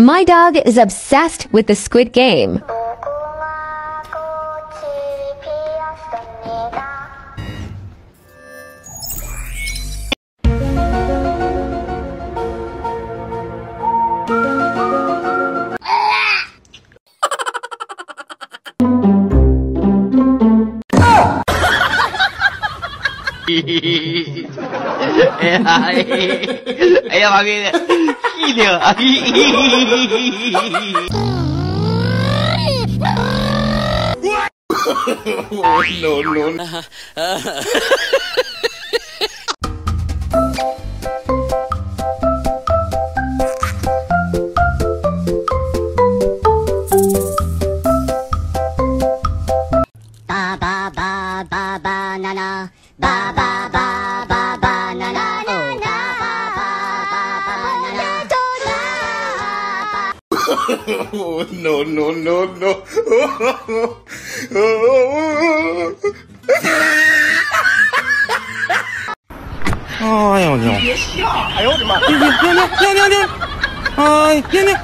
My dog is obsessed with the Squid Game. Ella va bien. Gilio. ba ba ba ba banana ba ba ba ba no, no, no, no.哎呦呦！别笑！哎呦我的妈！娘娘娘娘娘娘！哎娘娘！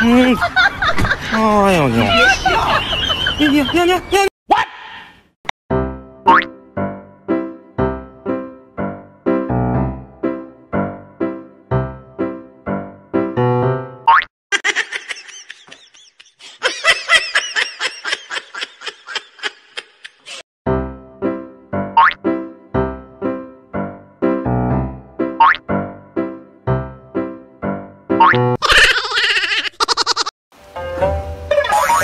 嗯，哎呦呦！别笑！娘娘娘娘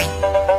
Música